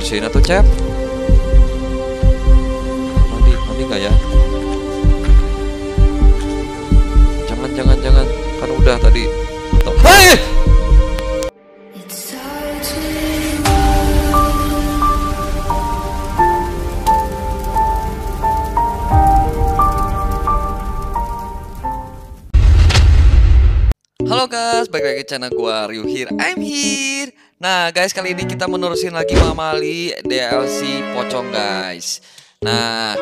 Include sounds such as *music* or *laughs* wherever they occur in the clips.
bersihin atau cep mandi mandi nggak ya jangan jangan jangan kan udah tadi Hei! Halo guys, balik lagi channel gua Ryu here. I'm here. Nah guys, kali ini kita menerusin lagi Mamali DLC Pocong guys. Nah,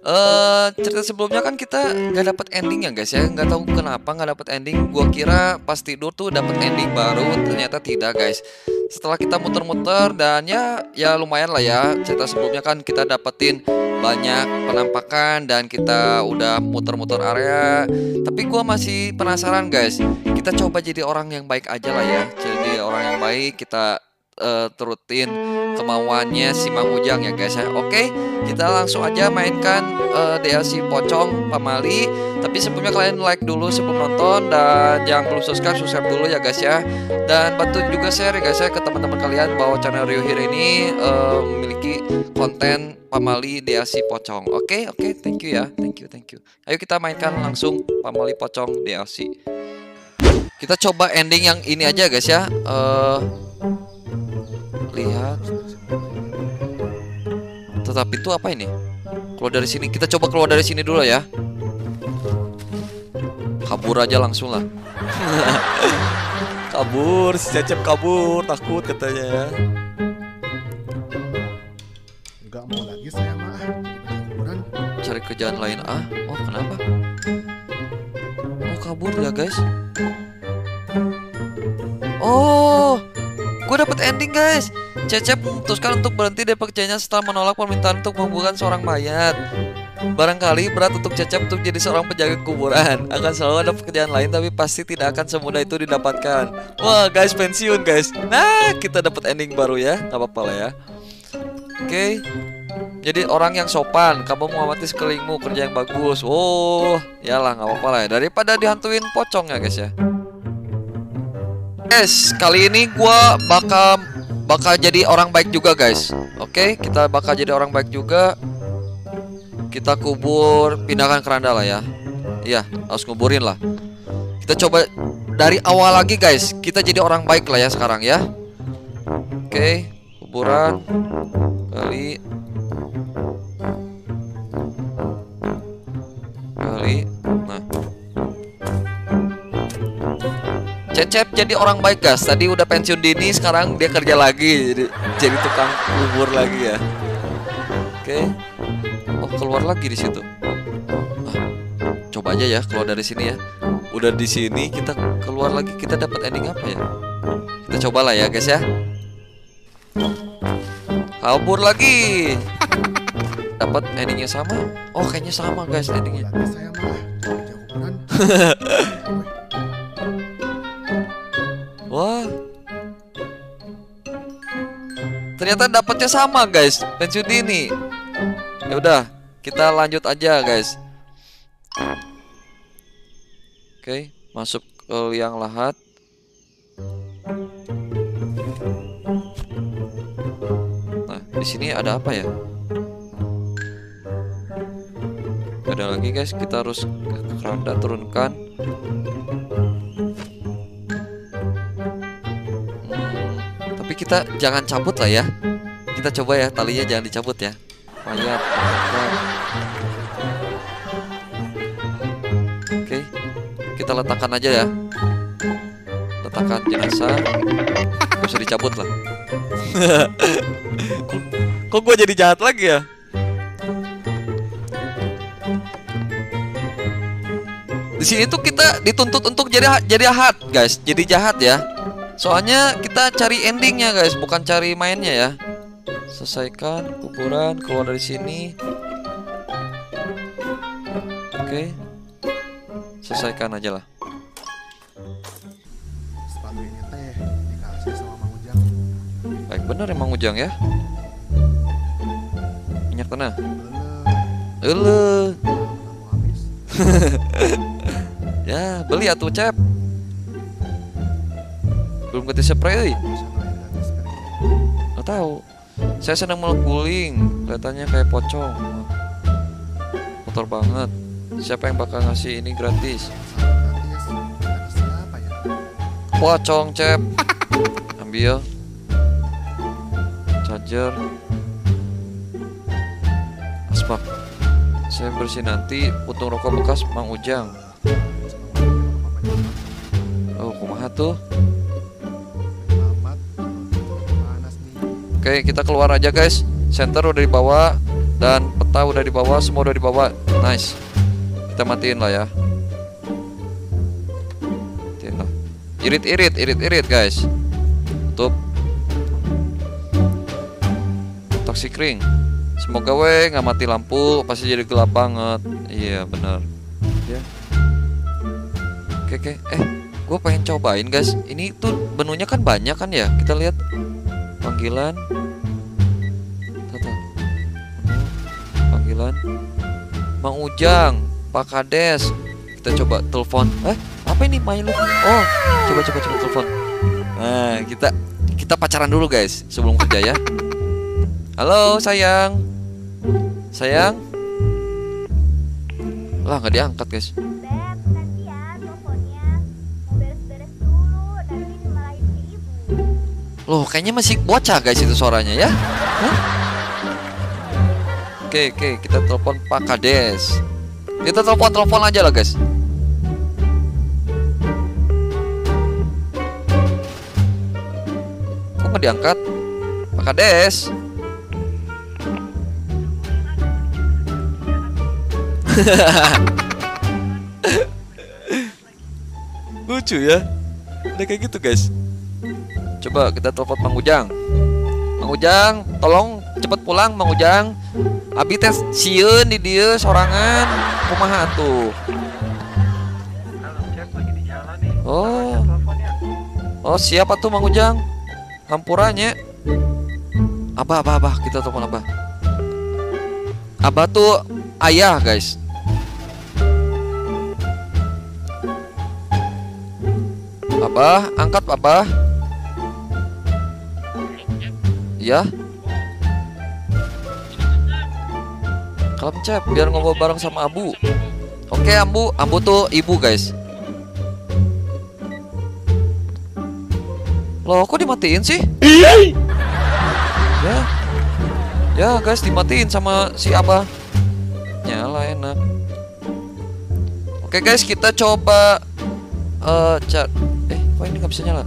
eh cerita sebelumnya kan kita nggak dapet ending ya guys ya, nggak tahu kenapa nggak dapet ending. Gua kira pas tidur tuh dapet ending baru, ternyata tidak guys. Setelah kita muter-muter dan ya ya lumayan lah ya. Cerita sebelumnya kan kita dapetin banyak penampakan dan kita udah muter-muter area. Tapi gua masih penasaran guys. Kita coba jadi orang yang baik aja lah ya. Jadi orang yang baik kita eh, turutin kemauannya si Mang Ujang ya guys ya. Oke, kita langsung aja mainkan eh, DLC Pocong Pamali. Tapi sebelumnya kalian like dulu sebelum nonton dan yang belum subscribe subscribe dulu ya guys ya. Dan bantu juga share ya guys ya ke teman-teman kalian bahwa channel Rio Hir ini eh, memiliki konten Pamali DLC Pocong. Oke, oke, thank you ya. Thank you, thank you. Ayo kita mainkan langsung Pamali Pocong DLC. Kita coba ending yang ini aja guys ya. Eh lihat. Tetapi itu apa ini? Keluar dari sini. Kita coba keluar dari sini dulu ya. Kabur aja langsung lah. *laughs* kabur si Cecep kabur takut katanya ya Enggak mau lagi saya mah kuburan Cari kerjaan lain ah. Oh kenapa? Kabur ya guys. Oh, gue dapet ending guys. Cecep memutuskan untuk berhenti dari pekerjaannya setelah menolak permintaan untuk menguburkan seorang mayat. Barangkali berat untuk Cecep untuk jadi seorang penjaga kuburan Akan selalu ada pekerjaan lain tapi pasti tidak akan semudah itu didapatkan Wah guys pensiun guys Nah kita dapat ending baru ya Gak apa-apa lah ya Oke. Jadi orang yang sopan Kamu mengamati sekelilingmu kerja yang bagus. Oh Yalah gak apa-apa lah ya. Daripada dihantuin pocong ya guys ya. Guys kali ini gua bakal Bakal jadi orang baik juga guys. Oke kita bakal jadi orang baik juga. Kita kubur pindahkan keranda lah ya. Iya harus nguburin lah. Kita coba dari awal lagi guys. Kita jadi orang baik lah ya sekarang ya. Oke kuburan kali kali nah Cecep jadi orang baik guys tadi udah pensiun dini sekarang dia kerja lagi jadi jadi tukang kubur lagi ya oke Oh keluar lagi di situ. Ah, coba aja ya keluar dari sini ya. Udah di sini kita keluar lagi kita dapat ending apa ya? Kita cobalah ya guys ya. Kabur lagi. Dapat endingnya sama? Oh kayaknya sama guys endingnya. *laughs* Wah. Ternyata dapatnya sama guys, pensiun dini. Ya udah, kita lanjut aja guys. Oke, masuk ke liang lahat. Di sini ada apa ya? Gak Ada lagi guys, kita harus ke keranda turunkan. Hmm, tapi kita jangan cabut lah ya. Kita coba ya talinya jangan dicabut ya. Mayat. Oke, kita letakkan aja ya. Letakkan jenazah. Gak usah dicabut lah. *laughs* kok gue jadi jahat lagi ya Di sini tuh kita dituntut untuk jadi jadi jahat, guys. Jadi jahat ya. Soalnya kita cari endingnya, guys, bukan cari mainnya ya. Selesaikan kuburan, keluar dari sini. Oke. Selesaikan aja lah. Baik bener emang Ujang ya. Bele, Ele. *laughs* Ya, beli atuh, Cep. Belum ganti spray euy. bisa main gratis kali Nggak tahu. Saya sedang mengguling. Kelihatannya kayak pocong. Kotor banget. Siapa yang bakal ngasih ini gratis? Pocong, Cep. *laughs* Ambil. Charger. Saya bersih nanti putung rokok bekas Mang Ujang. Oh, kumaha tuh? Oke, kita keluar aja guys. Center udah dibawa dan peta udah dibawa, semua udah dibawa. Nice. Kita matiin lah ya. Matiin lah. Irit-irit, irit-irit guys. Tutup. Toxic ring. Semoga we nggak mati lampu, pasti jadi gelap banget. Iya bener. Ya. Oke oke. Eh, gue pengen cobain guys. Ini tuh menunya kan banyak kan ya. Kita lihat panggilan. Menu, panggilan Mang Ujang Pak Kades kita coba telepon eh apa ini My Love? oh coba coba coba telepon nah kita kita pacaran dulu guys sebelum kerja ya halo sayang sayang lah nggak diangkat guys. Loh, kayaknya masih bocah guys itu suaranya ya. Hah? Oke, oke, kita telepon Pak Kades. Kita telepon-telepon aja lah guys. Kok nggak diangkat? Pak Kades. *laughs* Lucu ya. Udah kayak gitu guys. Coba kita telepon Mang Ujang. Mang Ujang, tolong cepet pulang Mang Ujang. Abi tes sieun di dia sorangan. Kumaha tuh? Oh. Oh, siapa tuh Mang Ujang? Hampurannya. Abah, abah, abah, kita telepon abah. Abah tuh ayah, guys. Abah, angkat abah. Ya. Kalem cep, biar ngobrol bareng sama Abu. Oke, Ambu, Ambu tuh ibu guys. Loh, kok dimatiin sih? Ya. Ya, guys, dimatiin sama si Abah. Nyala enak. Oke, guys, kita coba cat eh kok ini nggak bisa nyala?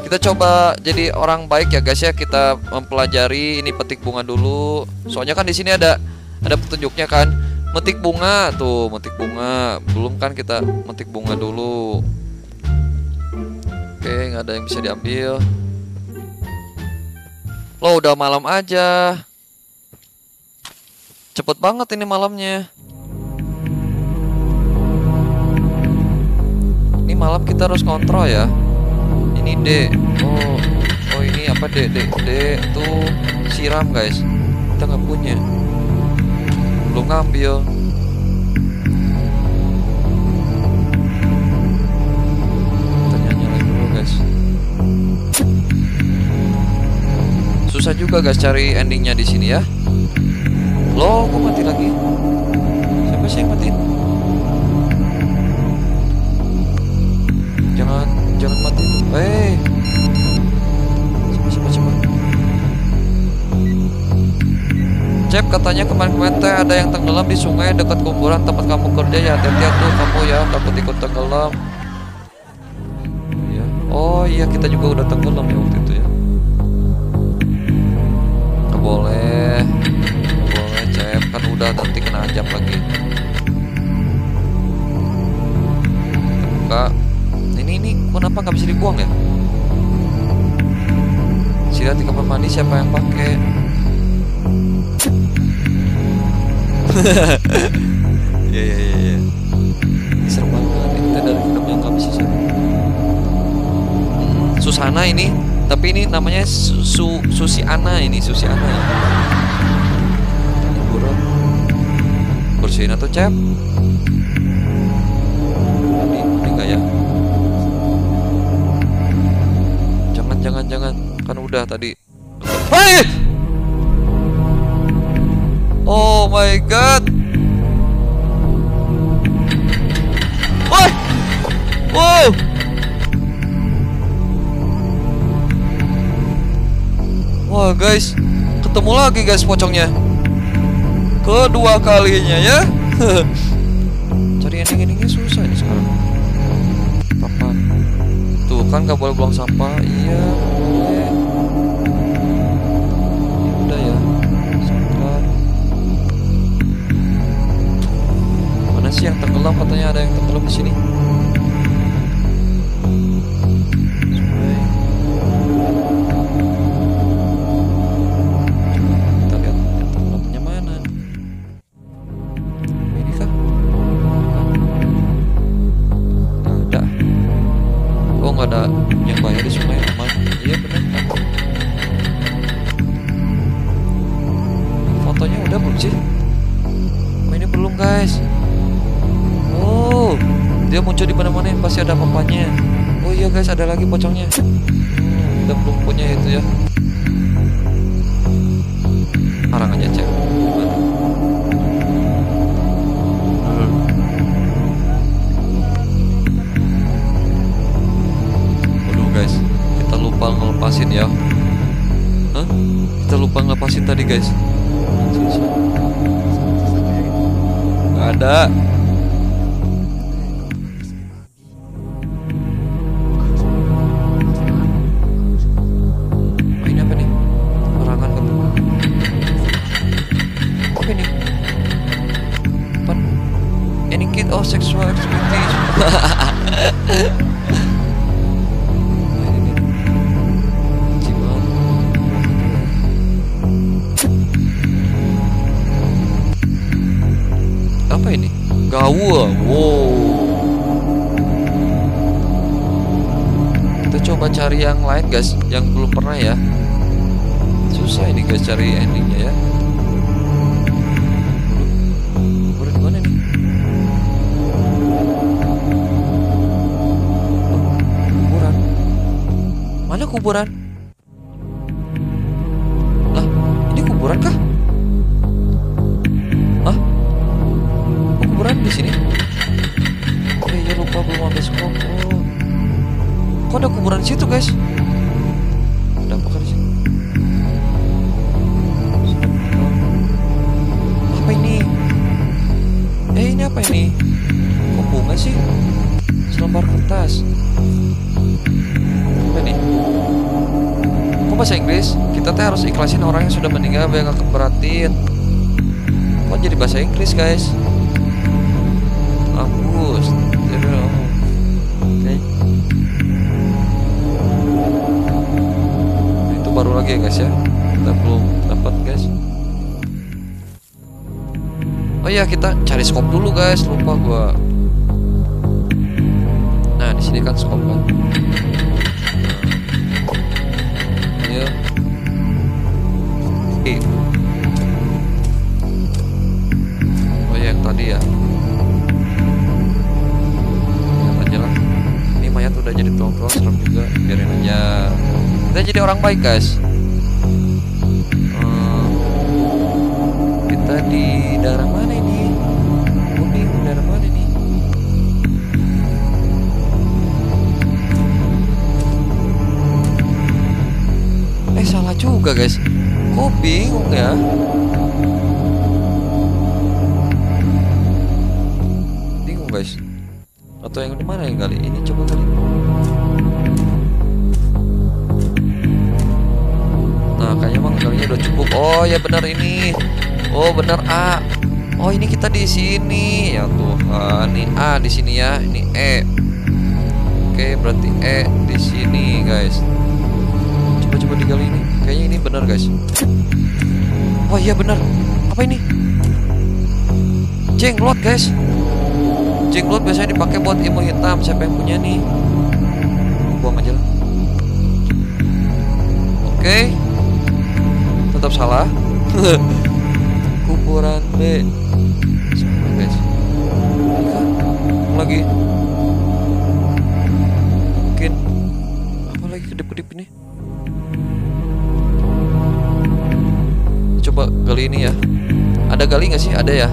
Kita coba jadi orang baik ya guys ya. Kita mempelajari ini petik bunga dulu. Soalnya kan di sini ada ada petunjuknya kan. Metik bunga tuh metik bunga. Belum kan kita metik bunga dulu. Oke nggak ada yang bisa diambil. Lo udah malam aja. Cepet banget ini malamnya Ini malam kita harus kontrol ya. Ini D. Oh, oh ini apa D? D, D tuh siram guys. Kita nggak punya. Belum ngambil. Susah juga guys cari endingnya di sini ya. Loh, kok mati lagi? Siapa sih yang matiin? Cep katanya kemarin-kemarin teh ada yang tenggelam di sungai dekat kuburan tempat kamu kerja. Ya hati-hati tuh kamu ya takut ikut tenggelam. Iya. oh iya kita juga udah tenggelam ya waktu itu ya. Nggak boleh. Nggak boleh Cep. Kan udah nanti kena ajab lagi. Buka ini ini kenapa nggak bisa dibuang ya? Silat di kamar mandi siapa yang pakai ya ya ya ya serem banget ini kita dari film yang bisa sih. Hmm, Susana ini tapi ini namanya Su, Su- Susi Ana ini Susi Ana ya. Burung. bersihin atau cep. Ini enggak ya? Jangan jangan jangan. Kan udah tadi. Bentar. Oh my god. Woi! Wow! Wah guys, ketemu lagi guys pocongnya. Kedua kalinya ya. *laughs* Cari ending-endingnya susah ini sekarang. Tuh kan nggak boleh buang sampah. Iya, sih yang tenggelam? Katanya ada yang tenggelam di sini. Hmm. Waduh guys, kita lupa ngelepasin ya. Hah? Kita lupa ngelepasin tadi guys. Nggak ada. Kid oh sexual. Jimat. Apa ini? Gaul. Wow. Kita coba cari yang lain guys, yang belum pernah ya. Susah ini guys cari endingnya ya. Mana kuburan? Kita teh harus ikhlasin orang yang sudah meninggal biar gak keberatin. Kok jadi bahasa Inggris, guys? Jadi, oh. Itu baru lagi ya guys ya. Kita belum dapat guys. Oh iya kita cari skop dulu guys. Lupa gua. Nah di sini kan skop kan. Eh. Oh iya yang tadi ya. Lihat aja lah. Ini mayat udah jadi tuang-tuang serem juga. Biarin aja. Kita jadi orang baik guys. Hmm, kita di daerah mana ini? Gue bingung daerah mana nih? Eh salah juga guys. Kok bingung ya? Bingung guys. Atau yang di mana yang kali? Ini coba kali. Nah, kayaknya emang kalinya udah cukup. Oh, ya benar ini. Oh, benar A. Oh, ini kita di sini. Ya Tuhan, ini A di sini ya. Ini E. Oke, berarti E di sini, guys. Coba-coba digali ini. Kayaknya ini benar, guys. Oh, iya benar. Apa ini? Jenglot, guys. Jenglot biasanya dipakai buat ilmu hitam. Siapa yang punya nih? Buang aja lah. Oke. Tetap salah. *laughs* Kuburan B. Salah, guys. Lagi. Gali ini ya. Ada gali nggak sih? Ada ya.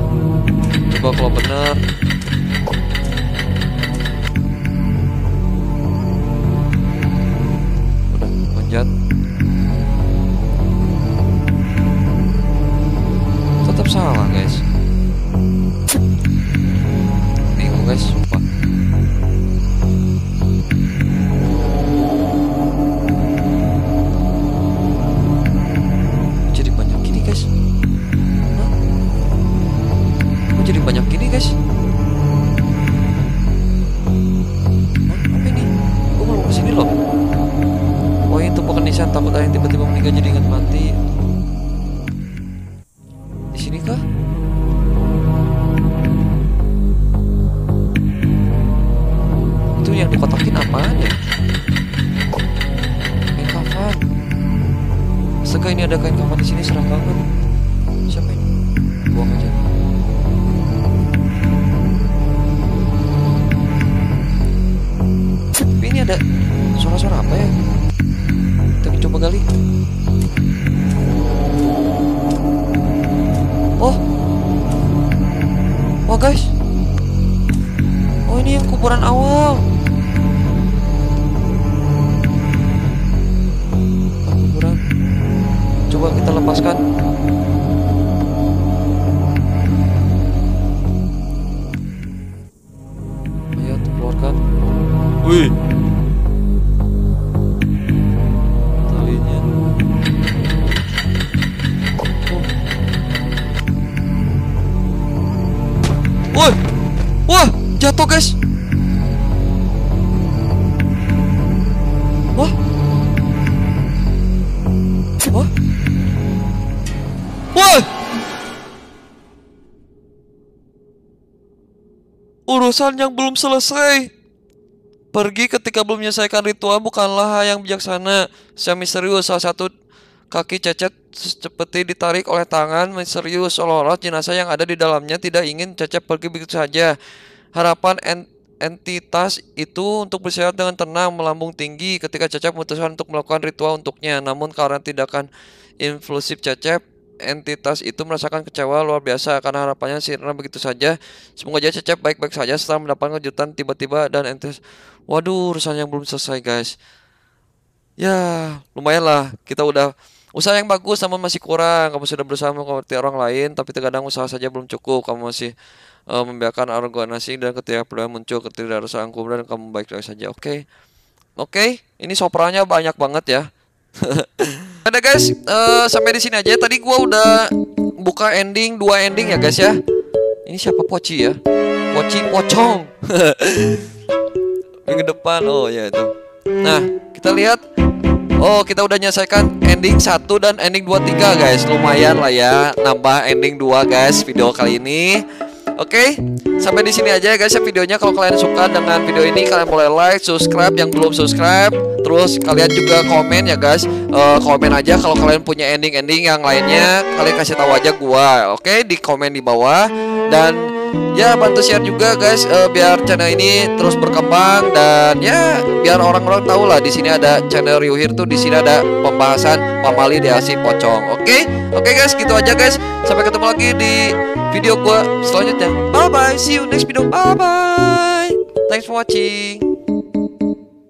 Coba kalau bener. Udah manjat. Astaga ini ada kain kafan di sini serem banget. Siapa ini? Buang aja. Tapi ini ada suara-suara apa ya? Kita coba gali. Oh. Oh guys. Oh ini yang kuburan awal. Coba kita lepaskan. Ayo keluarkan. Wih, talinya. Wah, wah, jatuh guys. Urusan yang belum selesai. Pergi ketika belum menyelesaikan ritual bukanlah hal yang bijaksana. Saya misterius salah satu kaki Cecep seperti ditarik oleh tangan misterius seolah-olah jenazah yang ada di dalamnya tidak ingin Cecep pergi begitu saja. Harapan en- entitas itu untuk bersiarat dengan tenang melambung tinggi ketika Cecep memutuskan untuk melakukan ritual untuknya. Namun karena tindakan impulsif Cecep, entitas itu merasakan kecewa luar biasa karena harapannya sirna begitu saja. Semoga aja Cecep baik-baik saja setelah mendapatkan kejutan tiba-tiba dan entitas Waduh, urusan yang belum selesai, guys. Ya, lumayan lah. Kita udah usaha yang bagus namun masih kurang. Kamu sudah berusaha mengerti orang lain, tapi terkadang usaha saja belum cukup. Kamu masih eh, membiarkan organisasi dan ketika peluang muncul ketidakrusakan dan kamu baik-baik saja. Oke. Oke, ini sopranya banyak banget ya. *laughs* Ada guys, eh, sampai di sini aja. Tadi gua udah buka ending, dua ending ya guys ya. Ini siapa Poci ya? Poci Pocong. *laughs* Minggu depan, oh ya itu. Nah, kita lihat. Oh, kita udah menyelesaikan ending 1 dan ending 2 3 guys. Lumayan lah ya nambah ending 2 guys video kali ini. Oke, sampai di sini aja ya guys ya videonya. Kalau kalian suka dengan video ini, kalian boleh like, subscribe yang belum subscribe. Terus kalian juga komen ya guys. Eh, komen aja kalau kalian punya ending-ending yang lainnya, kalian kasih tahu aja gua. Oke, di komen di bawah dan ya bantu share juga guys eh, biar channel ini terus berkembang dan ya biar orang-orang tahu lah di sini ada channel Ryuhir tuh di sini ada pembahasan pamali di Asi pocong. Oke, oke guys gitu aja guys. Sampai ketemu lagi di video gua selanjutnya. Bye bye, see you next video. Bye bye. Thanks for watching.